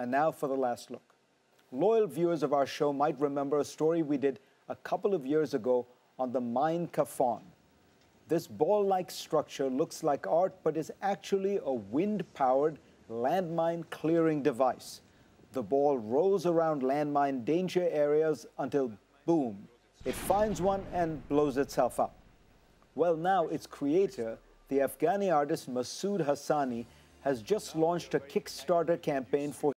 And now for the last look. Loyal viewers of our show might remember a story we did a couple of years ago on the Mine Kafon. This ball like structure looks like art, but is actually a wind powered landmine clearing device. The ball rolls around landmine danger areas until, boom, it finds one and blows itself up. Well, now its creator, the Afghani artist Masood Hassani, has just launched a Kickstarter campaign for